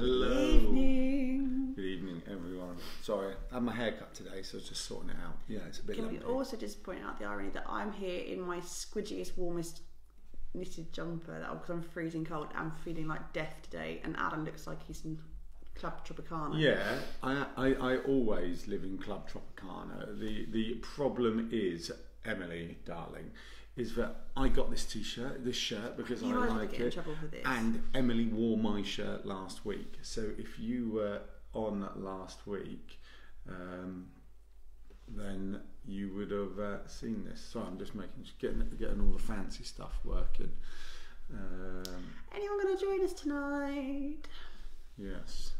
Hello. Evening. Good evening, everyone. Sorry, I had my haircut today, so I was just sorting it out. Yeah, it's a bit Can we lumpy. also just point out the irony that I'm here in my squidgiest, warmest knitted jumper that oh, because I'm freezing cold and feeling like death today, and Alan looks like he's in Club Tropicana. Yeah, I, I, I always live in Club Tropicana. The the problem is, Emily, darling, is that I got this t-shirt, this shirt because You I like get in it, trouble for this. and Emily wore my shirt last week. So if you were on last week, um, then you would have uh, seen this. So I'm just making getting getting all the fancy stuff working. Um, Anyone going to join us tonight? yes.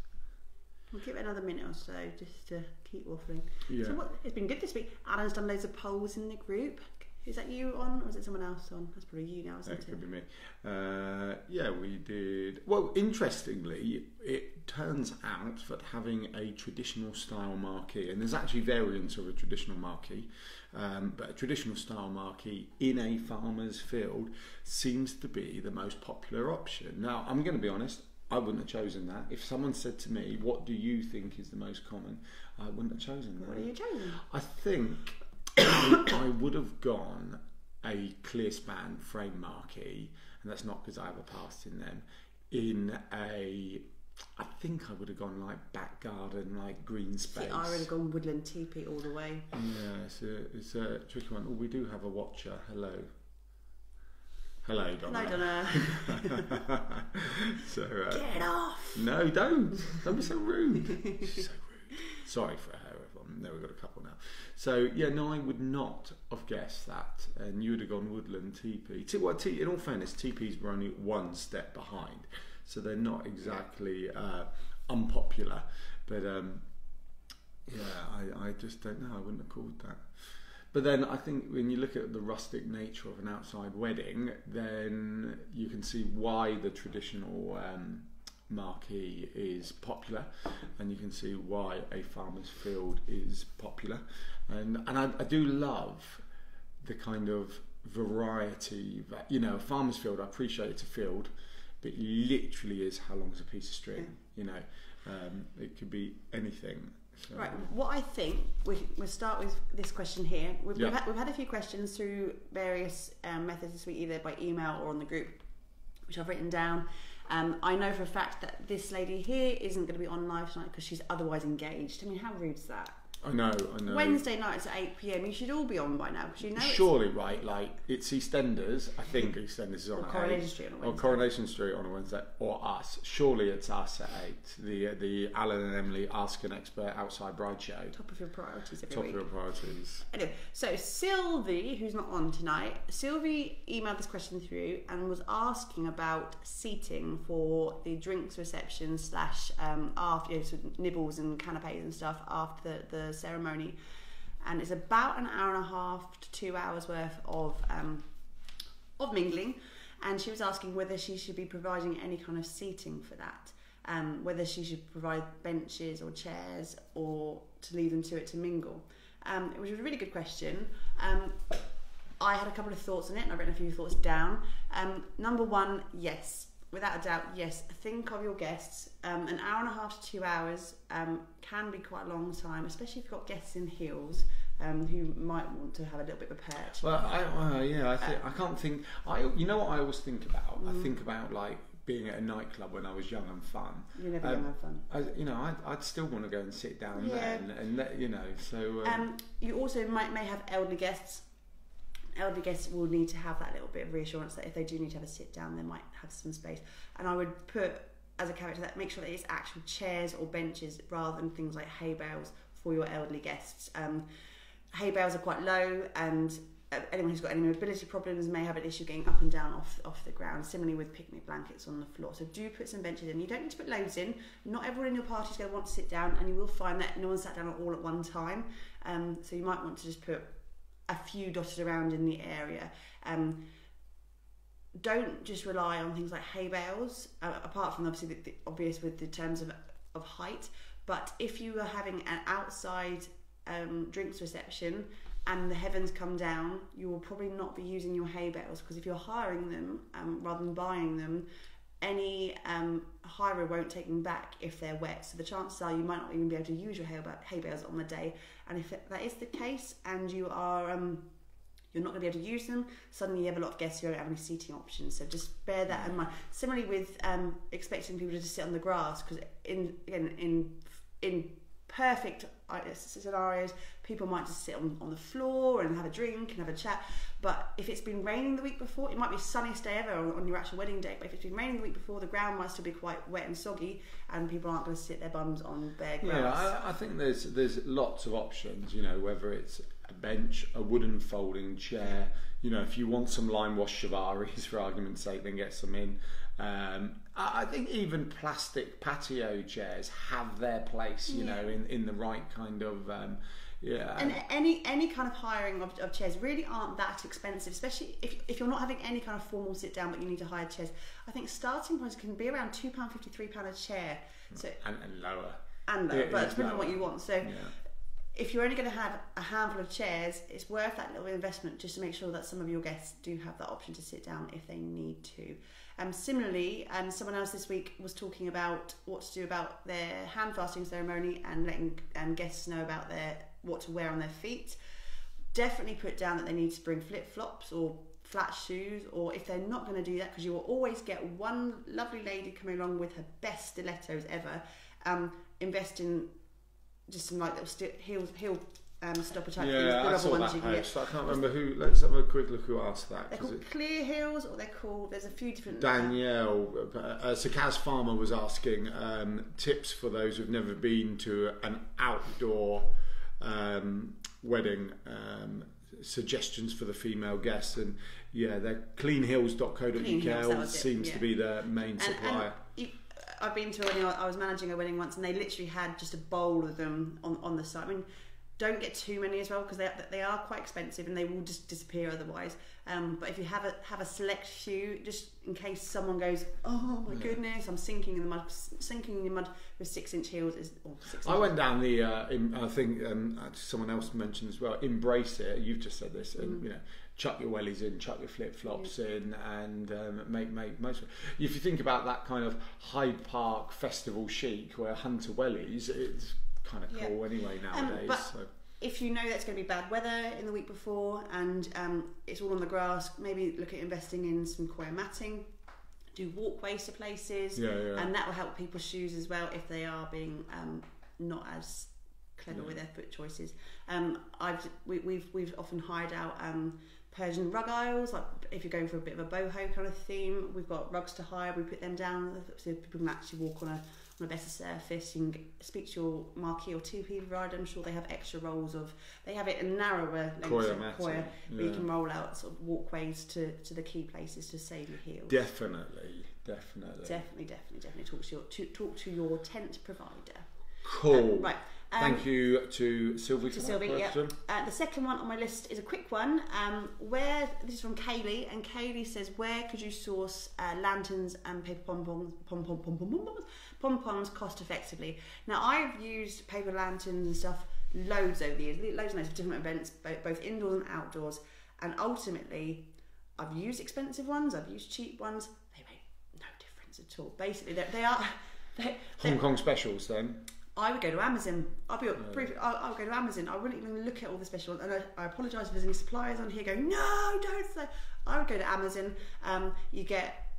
We'll give it another minute or so just to keep waffling. Yeah. So what, it's been good this week. Alan's done loads of polls in the group. Is that you on, or is it someone else on? That's probably you now, isn't That it? could be me. Uh, yeah, we did. Well, interestingly, it turns out that having a traditional style marquee, and there's actually variants of a traditional marquee, um, but a traditional style marquee in a farmer's field seems to be the most popular option. Now, I'm going to be honest. I wouldn't have chosen that. If someone said to me, "What do you think is the most common?" I wouldn't have chosen that. What are you chosen? I think I would have gone a clear span frame marquee, and that's not because I have a past in them. In a, I think I would have gone like back garden, like green See, space. I would have gone woodland teepee all the way. Yeah, it's a, it's a tricky one. Oh, we do have a watcher. Hello. Hello, Donna. No, Donna. so, uh, Get off! no, don't. Don't be so rude. She's so rude. Sorry for her. No, we've got a couple now. So, yeah, no, I would not have guessed that. And you would have gone Woodland TP. T- well, T- in all fairness, TPs were only one step behind. So they're not exactly uh, unpopular. But, um, yeah, I, I just don't know. I wouldn't have called that. But then I think when you look at the rustic nature of an outside wedding, then you can see why the traditional um, marquee is popular, and you can see why a farmer's field is popular. And and I, I do love the kind of variety that you know a farmer's field. I appreciate it's a field, but it literally is how long is a piece of string. You know, um, it could be anything. So, Right, what I think, we, we'll start with this question here. We've, Yeah. we've, had, we've had a few questions through various um, methods this week, either by email or on the group, which I've written down. Um, I know for a fact that this lady here isn't going to be on live tonight because she's otherwise engaged. I mean, how rude is that? I know, I know. Wednesday nights at 8 pm, you should all be on by now because you know it's Surely, right? Like it's EastEnders. I think EastEnders is on Or at Coronation eight. Street on a Or Wednesday. Coronation Street on a Wednesday, or us. Surely it's us at eight. The uh, the Alan and Emily Ask an Expert outside bride show. top of your priorities every Top week. of your priorities. Anyway, so Sylvie, who's not on tonight, Sylvie emailed this question through and was asking about seating for the drinks reception slash um, after you know, sort of nibbles and canapes and stuff after the, the ceremony, and it's about an hour and a half to two hours worth of um, of mingling, and she was asking whether she should be providing any kind of seating for that. Um, whether she should provide benches or chairs or to leave them to it to mingle. Um, which was a really good question. Um, I had a couple of thoughts on it and I've written a few thoughts down. Um, number one, yes, without a doubt, yes. Think of your guests. Um, an hour and a half to two hours um, can be quite a long time, especially if you've got guests in heels um, who might want to have a little bit of a perch. Well, I uh, yeah, I think I can't think. I you know what I always think about. Mm. I think about like being at a nightclub when I was young and fun. You're never Um, to have fun. I, you know, I'd, I'd still want to go and sit down Yeah. then and let you know. So um, Um, you also might may have elderly guests. Elderly guests will need to have that little bit of reassurance that if they do need to have a sit down, they might have some space. And I would put as a character that make sure that it's actual chairs or benches rather than things like hay bales for your elderly guests. Um, hay bales are quite low, and uh, anyone who's got any mobility problems may have an issue getting up and down off off the ground. Similarly with picnic blankets on the floor. So do put some benches in. You don't need to put loads in. Not everyone in your party is going to want to sit down, and you will find that no one sat down all at one time. Um, so you might want to just put a few dotted around in the area. Um, don't just rely on things like hay bales, uh, apart from obviously the, the obvious with the terms of, of height. But if you are having an outside um, drinks reception and the heavens come down, you will probably not be using your hay bales because if you're hiring them um, rather than buying them, any um, hirer won't take them back if they're wet. So the chances are you might not even be able to use your hay, ba- hay bales on the day. And if that is the case, and you are um, you're not going to be able to use them, suddenly you have a lot of guests who don't have any seating options. So just bear that in mind. Similarly with um, expecting people to just sit on the grass, because in in in in perfect scenarios, people might just sit on, on the floor and have a drink and have a chat. But if it's been raining the week before, it might be sunniest day ever on, on your actual wedding day. But if it's been raining the week before, the ground might still be quite wet and soggy, and people aren't going to sit their bums on bare grass. Yeah, I, I think there's there's lots of options. You know, whether it's a bench, a wooden folding chair. You know, if you want some lime wash Chiavaris for argument's sake, then get some in. Um, I I think even plastic patio chairs have their place. You know, in, in the right kind of um, yeah. And any any kind of hiring of, of chairs really aren't that expensive, especially if, if you're not having any kind of formal sit down, but you need to hire chairs. I think starting price can be around two pound fifty, three pound a chair. So and, and lower. and low, Yeah, but yeah, depending on what you want. So Yeah. if you're only going to have a handful of chairs, it's worth that little investment just to make sure that some of your guests do have that option to sit down if they need to. Um, similarly, um, someone else this week was talking about what to do about their hand fasting ceremony and letting um, guests know about their what to wear on their feet. Definitely put down that they need to bring flip flops or flat shoes, or if they're not going to do that, because you will always get one lovely lady coming along with her best stilettos ever. Um, invest in just some like little sti- heel heel um, type things. Yeah, I saw ones that you can get. I can't remember who. Let's have a quick look who asked that. They're called it- Clean Heels, or they're called. There's a few different. Danielle, uh, uh, so Kaz Farmer was asking um, tips for those who've never been to an outdoor um, wedding, um, suggestions for the female guests, and yeah, they're cleanheels.co.uk Clean Heels, that was seems yeah. to be their main and, supplier. and you, I've been to a wedding. I was managing a wedding once, and they literally had just a bowl of them on on the side. I mean, don't get too many as well because they they are quite expensive and they will just disappear otherwise. Um, but if you have a have a select few, just in case someone goes, oh my goodness, I'm sinking in the mud. Sinking in the mud with six inch heels is. Or six I went down the. Uh, in, I think um, someone else mentioned as well. Embrace it. You've just said this, Mm. and you know, chuck your wellies in, chuck your flip flops in, and um, make make most. of it. If you think about that kind of Hyde Park festival chic, where hunter wellies, it's kind of Yeah. cool anyway Um, nowadays. but- so. if you know that's going to be bad weather in the week before and um, it's all on the grass, maybe look at investing in some coir matting. Do walkways to places, Yeah, yeah. and that will help people's shoes as well if they are being um, not as clever with their foot choices. Um, I've we, we've we've often hired out um, Persian rug aisles. Like if you're going for a bit of a boho kind of theme, we've got rugs to hire. We put them down so people can actually walk on a a better surface. You can speak to your marquee or TP provider. I'm sure they have extra rolls of. They have it in narrower lengths Coir of coir, where you can roll out sort of walkways to, to the key places to save your heels. Definitely, definitely. Definitely, definitely, definitely talk to your to, talk to your tent provider. cool. Um, right. Um, Thank you to Sylvie to Sylvie, yeah. question. Uh, the second one on my list is a quick one. Um, where this is from Kaylee, and Kaylee says, "Where could you source uh, lanterns and paper pom poms, pom pom pom pom poms, pom poms cost effectively?" Now, I've used paper lanterns and stuff loads over the years, loads and loads of different events, both, indoors and outdoors, and ultimately, I've used expensive ones, I've used cheap ones. They make no difference at all. Basically, they, they are. They, Hong Kong specials then. I would go to Amazon. I'll be brief. I'll, I'll go to Amazon. I wouldn't even look at all the special ones. And I, I apologise if there's any suppliers on here going, no, don't say. I would go to Amazon. Um, you get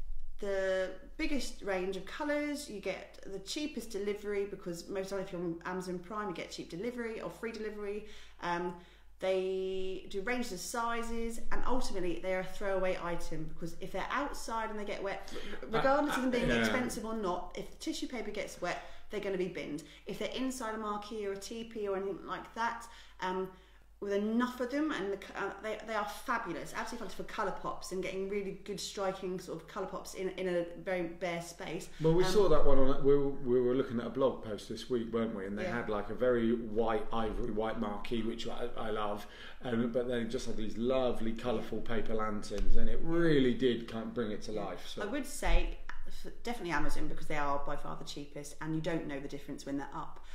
the biggest range of colours. You get the cheapest delivery because most of the time if you're on Amazon Prime, you get cheap delivery or free delivery. Um, they do ranges of sizes, and ultimately they are a throwaway item because if they're outside and they get wet, regardless of them being yeah. expensitive or not, if the tissue paper gets wet, they're going to be binned. If they're inside a marquee or a TP or anything like that, um, with enough of them, and the, uh, they, they are fabulous, absolutely fabulous for colour pops and getting really good striking sort of colour pops in, in a very bare space. Well, we Um, saw that one on. We were, we were looking at a blog post this week, weren't we? And they Yeah. had like a very white ivory white marquee, which I, I love. Um, but they just had these lovely, colourful paper lanterns, and it really did kind of bring it to life. I would say definitely Amazon because they are by far the cheapest, and you don't know the difference when they're up.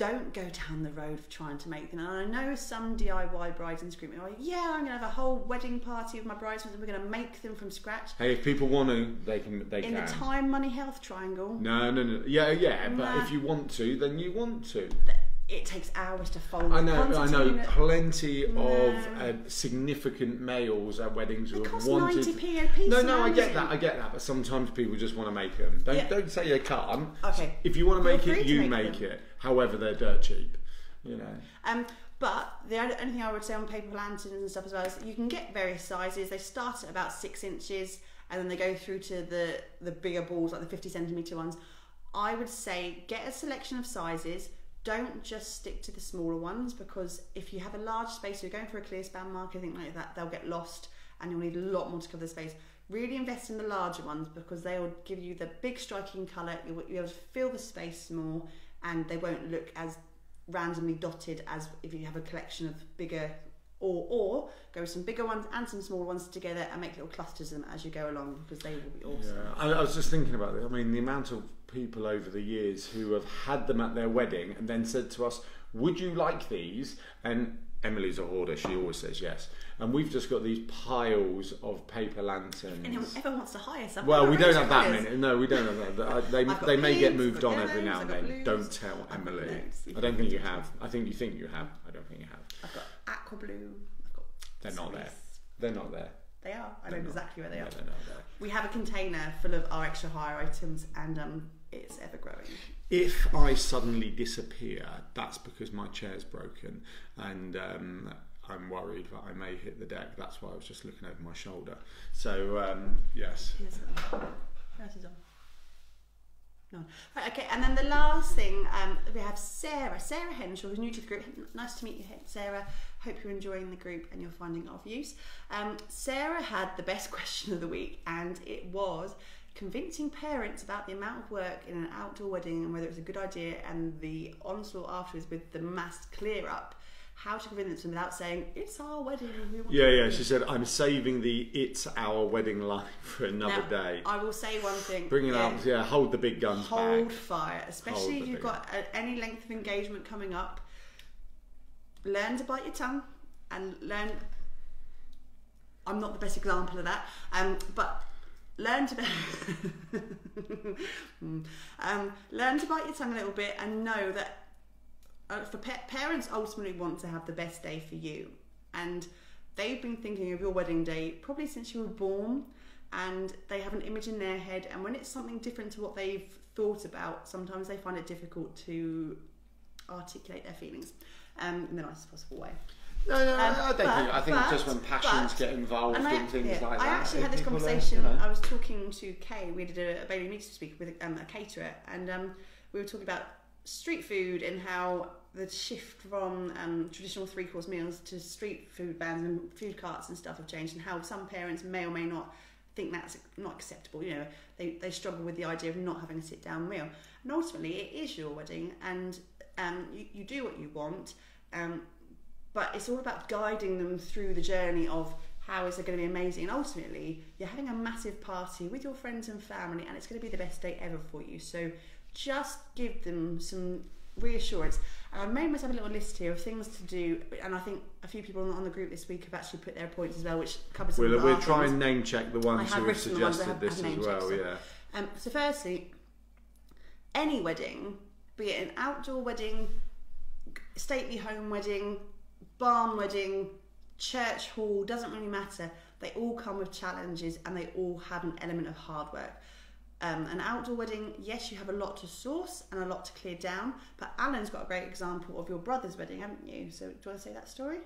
Don't go down the road of trying to make them. And I know some DIY brides and screaming, oh, yeah, I'm going to have a whole wedding party of my bridesmaids and we're going to make them from scratch. Hey, if people want to, they can. They In can. the time, money, health triangle, no, no, no. Yeah, yeah. But if you want to, then you want to. It takes hours to fold. I know, I know unit. plenty No. of uh, significant males at weddings who It have costs wanted. 90 p a piece. No, no, I get that, I get that, but sometimes people just want to make them. Don't, Yeah. don't say you can't. Okay. If you want to make it, to you make make it. However, they're dirt cheap. You know. Um, but the only only thing I would say on paper lanterns and stuff as well is you can get various sizes. They start at about six inches and then they go through to the, the bigger balls, like the 50 centimetre ones. I would say get a selection of sizes. Don't just stick to the smaller ones because if you have a large space, you're going for a clear span mark, anything like that, they'll get lost and you'll need a lot more to cover the space. Really invest in the larger ones because they will give you the big striking colour, you'll be able to fill the space more and they won't look as randomly dotted as if you have a collection of bigger or or go with some bigger ones and some smaller ones together and make little clusters of them as you go along because they will be awesome. Yeah, I, I was just thinking about this. I mean, the amount of people over the years who have had them at their wedding and then said to us, "Would you like these?" And Emily's a hoarder; she always says yes. And we've just got these piles of paper lanterns. Anyone ever wants to hire someone? Well, we don't have that many. No, we don't have that. I- uh, They, they may get moved on every now and then. blues. Don't tell Emily. I don't think you have. I think you think you have. I don't think you have. Aqua blue. I've got They're not there. They're not there. They are. I know They're not. exactly where they are. they're not there. We have a container full of our extra hire items, and um, it's ever growing. If I suddenly disappear, that's because my chair's broken and um, I'm worried that I may hit the deck. That's why I was just looking over my shoulder. So, um, yes. Yes, on. No. Right, okay, and then the last thing um, we have Sarah, Sarah Henshaw, who's new to the group. Nice to meet you, Sarah. Hope you're enjoying the group and you're finding it of use. Um, Sarah had the best question of the week, and it was convincing parents about the amount of work in an outdoor wedding and whether it's a good idea, and the onslaught afterwards with the mass clear up. How to convince them without saying it's our wedding. We want Yeah, yeah. She said, I'm saving the It's Our Wedding line for another Now, day. I will say one thing. Bring it yeah, up, yeah, hold the big guns Hold back. fire, especially Hold if you've got any length of engagement coming up. Learn to bite your tongue and learn. I'm not the best example of that, um, but learn to. Mm. um, learn to bite your tongue a little bit and know that uh, for pa- parents ultimately want to have the best day for you, and they've been thinking of your wedding day probably since you were born, and they have an image in their head. And when it's something different to what they've thought about, sometimes they find it difficult to articulate their feelings um, in the nicest possible way. No, no, Um, I don't but- think. I think but- just when passions but- get involved And I, things yeah, like that. I actually had this people are, conversation. you know. I was talking to Kay. We did a, a baby to speak with um, a caterer, and um, we were talking about street food and how the shift from um, traditional three course meals to street food vans and food carts and stuff have changed, and how some parents may or may not think that's not acceptable. You know, they, they struggle with the idea of not having a sit down meal, and ultimately it is your wedding, and um, you, you do what you want. Um, but it's all about guiding them through the journey of how is it going to be amazing and ultimately you're having a massive party with your friends and family and it's going to be the best day ever for you so just give them some reassurance and I've made myself a little list here of things to do and I think a few people on the group this week have actually put their points as well which covers We'll, of we'll try things. and name check the ones who have suggested have- this have as well. Yeah. Um, so firstly, any wedding, be it an outdoor wedding, stately home wedding, barn wedding, church hall, doesn't really matter. They all come with challenges and they all have an element of hard work. Um, an outdoor wedding, yes, you have a lot to source and a lot to clear down, but Alan's got a great example of your brother's wedding, haven't you? So, do you want to say that story?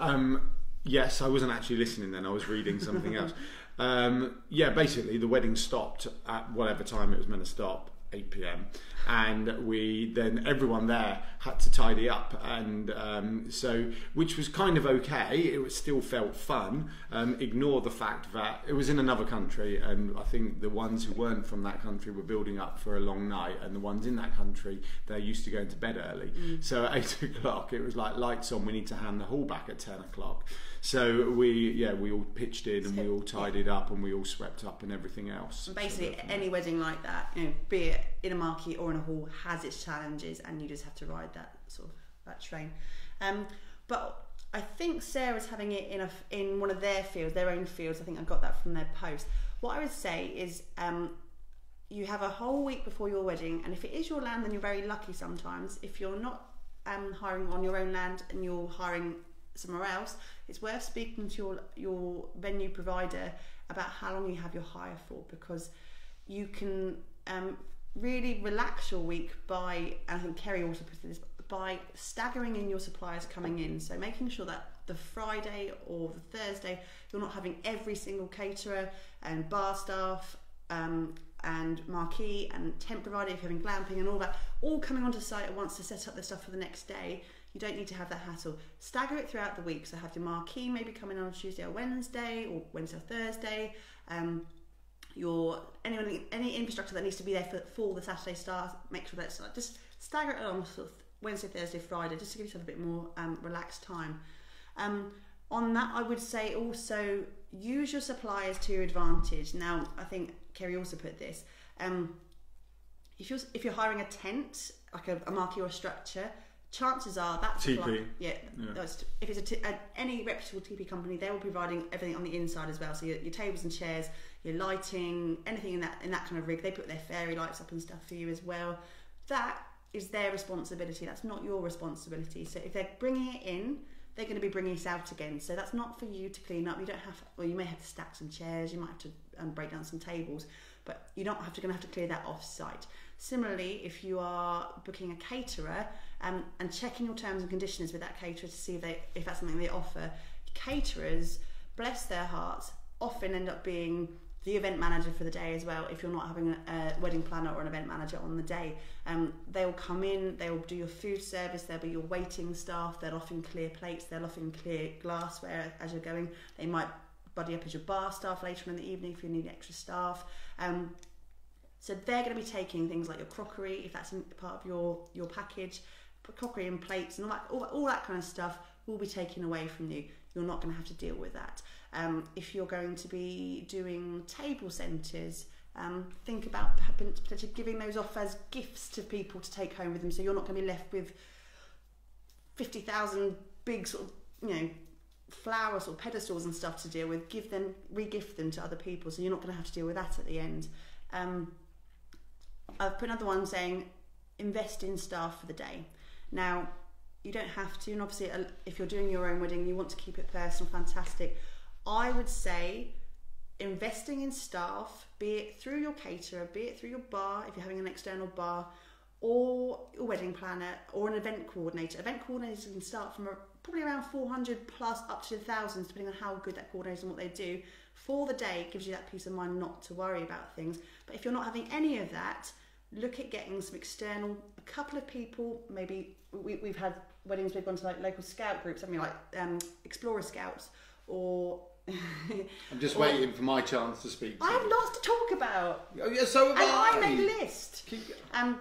Um, yes, I wasn't actually listening then. I was reading something else. Um, yeah, basically, the wedding stopped at whatever time it was meant to stop, 8 p.m. And we then everyone there had to tidy up, and um, so which was kind of okay. It was still felt fun. Um, ignore the fact that it was in another country, and I think the ones who weren't from that country were building up for a long night, and the ones in that country they're used to going to bed early. So at eight o'clock, it was like lights on. We need to hand the hall back at ten o'clock. So we yeah we all pitched in and we all tidied up and we all swept up and everything else. And basically, So any wedding like that, you know, be it in a marquee or in a hall has its challenges, and you just have to ride that sort of that train. Um, but I think Sarah's having it in a in one of their fields, their own fields. I think I got that from their post. What I would say is um, you have a whole week before your wedding, and if it is your land, then you're very lucky sometimes. If you're not um, hiring on your own land and you're hiring somewhere else, it's worth speaking to your your venue provider about how long you have your hire for because you can um, really relax your week by, and I think Kerry also put this, by staggering in your suppliers coming in. So making sure that the Friday or the Thursday, you're not having every single caterer and bar staff um, and marquee and tent provider, if you're having glamping and all that, all coming onto site at once to set up the stuff for the next day. You don't need to have that hassle. Stagger it throughout the week. So have your marquee maybe coming on Tuesday or Wednesday or Wednesday or Thursday. Um, your anyone any infrastructure that needs to be there for, for the Saturday start, make sure that's just stagger it along sort of Wednesday, Thursday, Friday, just to give yourself a bit more um, relaxed time. Um, on that, I would say also use your suppliers to your advantage. Now, I think Kerry also put this. Um, if you're if you're hiring a tent, like a, a marquee or a structure, chances are that's TP. yeah, Yeah. if it's a t- a, any reputable TP company, they will be providing everything on the inside as well. So your, your tables and chairs, your lighting, anything in that in that kind of rig. They put their fairy lights up and stuff for you as well. That is their responsibility. That's not your responsibility. So if they're bringing it in, they're going to be bringing it out again. So that's not for you to clean up. You don't have, well, you may have to stack some chairs, you might have to um, break down some tables, but you don't have to to have to clear that off site. Similarly, if you are booking a caterer um, and checking your terms and conditions with that caterer to see if they if that's something they offer, caterers, bless their hearts, often end up being the event manager for the day as well if you're not having a, wedding planner or an event manager on the day um, they'll come in they'll do your food service there'll be your waiting staff they'll often clear plates they'll often clear glassware as you're going they might buddy up as your bar staff later on in the evening if you need extra staff. Um, so they're going to be taking things like your crockery if that's part of your your package crockery and plates and all that all, all that kind of stuff will be taken away from you. You're not going to have to deal with that. Um, if you're going to be doing table centres, um, think about potentially giving those off as gifts to people to take home with them, so you're not going to be left with fifty thousand big sort of you know flowers or pedestals and stuff to deal with. Give them, re-gift them to other people, so you're not going to have to deal with that at the end. Um, I've put another one saying invest in staff for the day. Now you don't have to, and obviously uh, if you're doing your own wedding, you want to keep it personal, fantastic I would say investing in staff, be it through your caterer, be it through your bar, if you're having an external bar, or a wedding planner, or an event coordinator. Event coordinators can start from a, probably around 400 plus up to thousands, depending on how good that coordinator is and what they do. For the day, it gives you that peace of mind not to worry about things. But if you're not having any of that, look at getting some external, a couple of people, maybe we, we've had weddings, we've gone to like local scout groups, I mean like um, explorer scouts, or I'm just Well, waiting for my chance to speak. To I have you. lots to talk about. Oh yeah, so have And I I. made a list. Keep Um,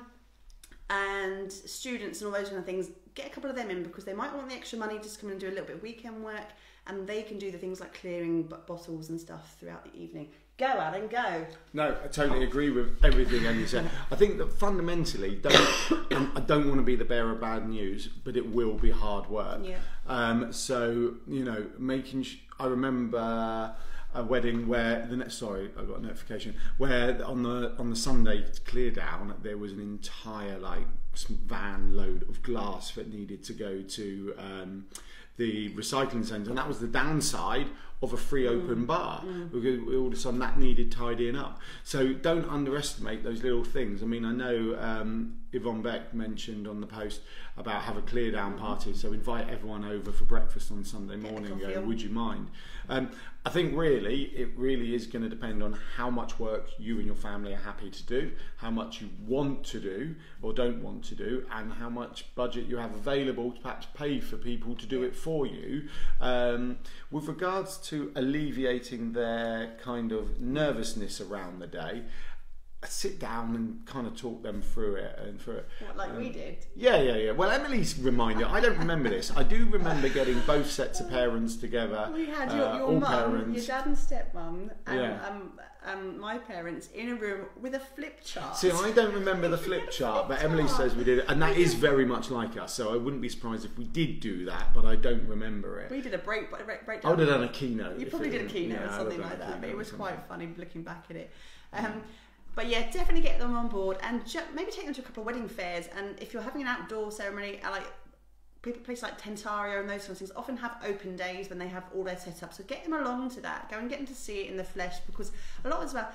and students and all those kind of things, get a couple of them in because they might want the extra money just to come and do a little bit of weekend work and they can do the things like clearing b- bottles and stuff throughout the evening. Go, Alan, go. No, I totally agree with everything Andy said. I think that fundamentally, don't, um, I don't want to be the bearer of bad news, but it will be hard work. Yeah. Um, so you know, making. Sh- I remember a wedding where the next. Sorry, I got a notification where on the on the Sunday clear down there was an entire like van load of glass that needed to go to. Um, the recycling centre, and that was the downside of a free open bar because all of a sudden that needed tidying up. So don't underestimate those little things. I mean, I know um, Yvonne Beck mentioned on the post about have a clear down party, so invite everyone over for breakfast on Sunday morning. Go, would you mind? Um, I think really it really is going to depend on how much work you and your family are happy to do, how much you want to do or don't want to do, and how much budget you have available to perhaps pay for people to do it for you. Um, with regards to alleviating their kind of nervousness around the day, sit down and kind of talk them through it and through it. What, like we did. Yeah, yeah, yeah. Well, Emily's reminded. I don't remember this. I do remember getting both sets of parents together. We had your, uh, your mum, parents. your dad and stepmom, and Yeah. um, um, my parents in a room with a flip chart. See, I don't remember the flip chart, but Emily says we did it, and that is very much like us. So I wouldn't be surprised if we did do that, but I don't remember it. we did a break, break, breakdown. I would have done a keynote. You probably did a keynote yeah, or something like that, but it was quite funny looking back at it. Um, but yeah, definitely get them on board and ju- maybe take them to a couple of wedding fairs. And if you're having an outdoor ceremony, like people places like Tentario and those sorts of things often have open days when they have all their setup. So get them along to that. Go and get them to see it in the flesh because a lot as well.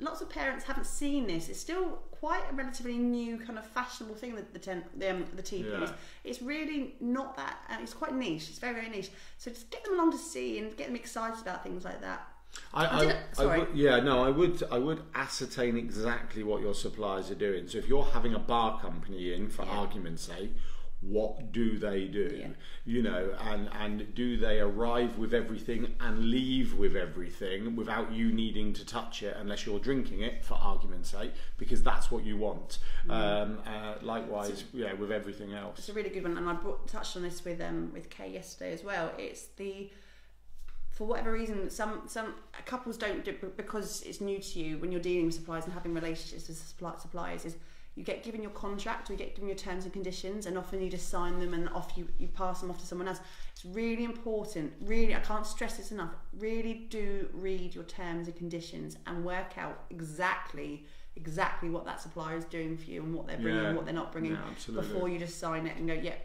Lots of parents haven't seen this. It's still quite a relatively new kind of fashionable thing. The the, ten, the, um, the teepees. Yeah. It's really not that. Uh, it's quite niche. It's very very niche. So just get them along to see and get them excited about things like that. I, I I, I would, yeah, no, I would, I would ascertain exactly what your suppliers are doing. So if you're having a bar company in, for Yeah. argument's sake, what do they do? Yeah. You know, and and do they arrive with everything and leave with everything without you needing to touch it unless you're drinking it, for argument's sake, because that's what you want. Um, uh, likewise, yeah, with everything else. It's a really good one, and I brought, touched on this with um with Kay yesterday as well. It's the for whatever reason, some some couples don't do because it's new to you when you're dealing with suppliers and having relationships with suppliers. Is you get given your contract or you get given your terms and conditions, and often you just sign them and off you you pass them off to someone else. It's really important. Really, I can't stress this enough. Really do read your terms and conditions and work out exactly exactly what that supplier is doing for you and what they're bringing Yeah. and what they're not bringing Yeah, before you just sign it and go, yeah,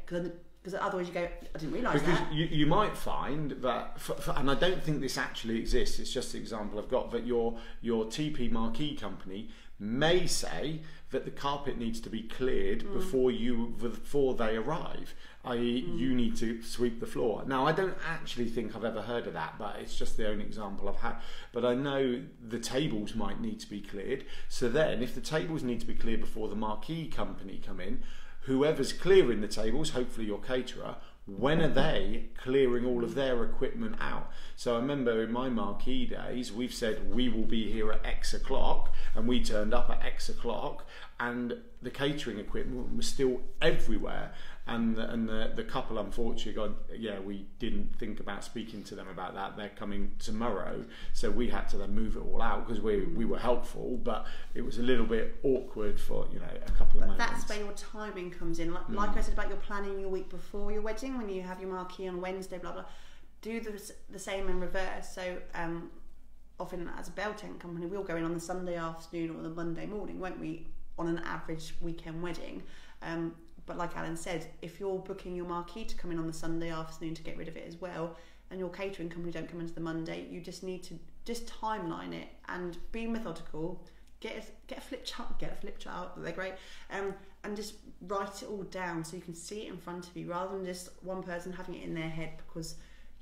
because otherwise you go, I didn't realise Because that. you, you might find that, for, for, and I don't think this actually exists. It's just the example I've got that your your TP marquee company may say that the carpet needs to be cleared Mm. before you before they arrive. I.e., Mm. you need to sweep the floor. Now, I don't actually think I've ever heard of that, but it's just the only example I've had. But I know the tables might need to be cleared. So then, if the tables need to be cleared before the marquee company come in, whoever's clearing the tables, hopefully your caterer, when are they clearing all of their equipment out? So I remember in my marquee days, we've said we will be here at X o'clock, and we turned up at X o'clock, and the catering equipment was still everywhere. And the, and the, the couple unfortunately gone, yeah, we didn't think about speaking to them about that. They're coming tomorrow, so we had to then move it all out because we we were helpful, but it was a little bit awkward for you know a couple of But moments. that's where your timing comes in. Like, Mm. like I said about your planning your week before your wedding, when you have your marquee on Wednesday, blah blah. Do the, the same in reverse. So um, often as a bell tent company, we'll go in on the Sunday afternoon or the Monday morning, won't we? On an average weekend wedding. Um, but like Alan said, if you're booking your marquee to come in on the Sunday afternoon to get rid of it as well, and your catering company don't come into the Monday, you just need to just timeline it and be methodical. Get a, get a flip chart, get a flip chart. They're great, um, and just write it all down so you can see it in front of you, rather than just one person having it in their head because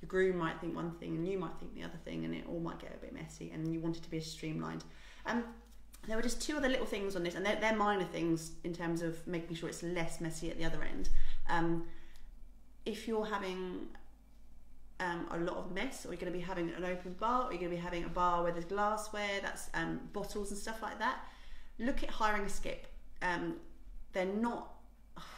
your groom might think one thing and you might think the other thing, and it all might get a bit messy. And you want it to be streamlined. Um, there were just two other little things on this, and they're, they're minor things in terms of making sure it's less messy at the other end. Um, if you're having um, a lot of mess, or you're going to be having an open bar, or you're going to be having a bar where there's glassware, that's um, bottles and stuff like that, look at hiring a skip. Um, they're not.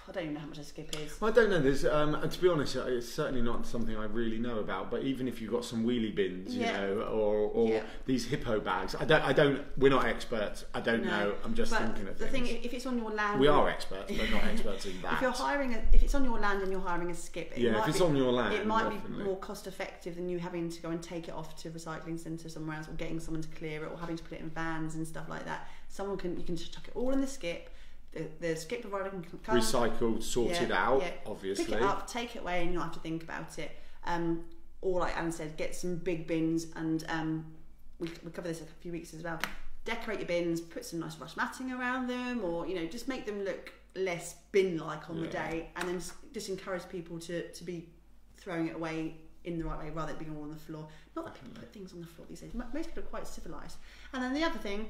I don't even know how much a skip is. I don't know. There's, um, and to be honest, it's certainly not something I really know about. But even if you've got some wheelie bins, you Yeah. know, or, or Yeah. these hippo bags, I don't, I don't. We're not experts. I don't No. know. I'm just but thinking of the things. thing, if it's on your land, we are experts, but not experts in that. If you're hiring, a, if it's on your land and you're hiring a skip, it yeah, might if it's be, on your land, it might definitely. be more cost effective than you having to go and take it off to a recycling centre somewhere else, or getting someone to clear it, or having to put it in vans and stuff like that. Someone can you can just chuck it all in the skip. The, the skip provider can come recycled, sorted Yeah, out, yeah. obviously. pick it up, take it away, and you don't have to think about it. Um, or like Anne said, get some big bins, and um, we we covered this a few weeks as well. Decorate your bins, put some nice rush matting around them, or you know, just make them look less bin-like on the day, and then just, just encourage people to to be throwing it away in the right way rather than being all on the floor. Not that people put things on the floor these days. Most people are quite civilised. And then the other thing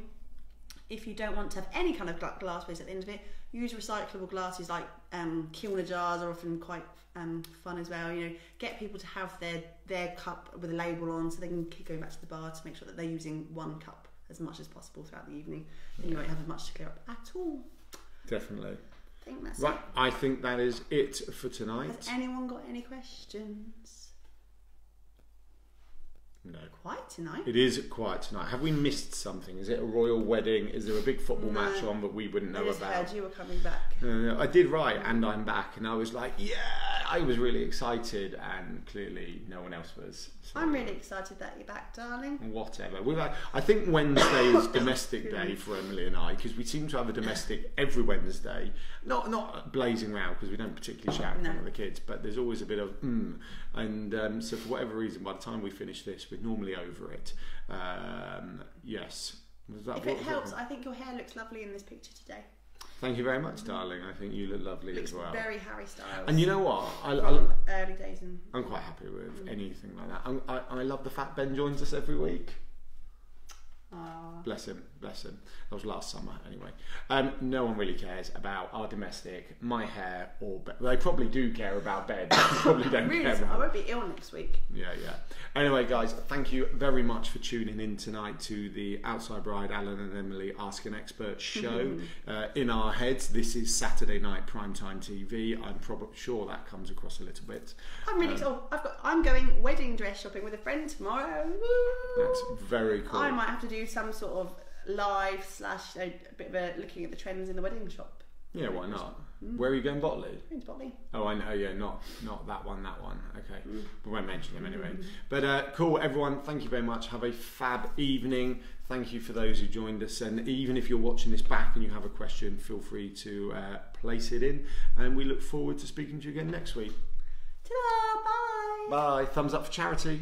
if you don't want to have any kind of glass waste at the end of it, use recyclable glasses like um, Kilner jars are often quite um, fun as well. You know, get people to have their their cup with a label on so they can keep going back to the bar to make sure that they're using one cup as much as possible throughout the evening. Then you won't have as much to clear up at all. Definitely. I think that's Right, it. I think that is it for tonight. Has tonight. anyone got any questions? No. Quiet tonight. It is quiet tonight. Have we missed something? Is it a royal wedding? Is there a big football No. match on that we wouldn't I know just about? heard you were coming back. Uh, I did write, and I'm back, and I was like, yeah, I was really excited, and clearly no one else was. So, I'm really excited that you're back, darling. Whatever. We've had, I think Wednesday is domestic day for Emily and I because we seem to have a domestic every Wednesday. Not not blazing round because we don't particularly shout in front No. of the kids, but there's always a bit of mm. And um, so for whatever reason, by the time we finish this, we're normally over it. Um, yes. Was that If what it helps? I think your hair looks lovely in this picture today. Thank you very much, darling. I think you look lovely Looks as well. very Harry Styles. And you know what? I, I, from early days in. I'm quite happy with mm. anything like that. I'm, I, I love the fact Ben joins us every week. Aw. Bless him, bless him. That was last summer, anyway. Um, no one really cares about our domestic, my hair, or Ben. They probably do care about. They probably don't Really, care so I won't be ill next week. Yeah, yeah. Anyway, guys, thank you very much for tuning in tonight to the Outside Bride, Alan and Emily Ask an Expert show. uh, in our heads, this is Saturday night primetime TV. I'm probably sure that comes across a little bit. I'm really. oh, I've got. I'm going wedding dress shopping with a friend tomorrow. Woo! That's very cool. I might have to do some sort of live slash a, bit of a looking at the trends in the wedding shop. Yeah, why not? Where are you going, Botley? Going to Botley. Oh, I know. Yeah, not not that one. That one. Okay, we won't mention them anyway. But uh, cool, everyone. Thank you very much. Have a fab evening. Thank you for those who joined us. And even if you're watching this back and you have a question, feel free to uh, place it in. And we look forward to speaking to you again next week. Ta-da! Bye. Bye. Thumbs up for charity.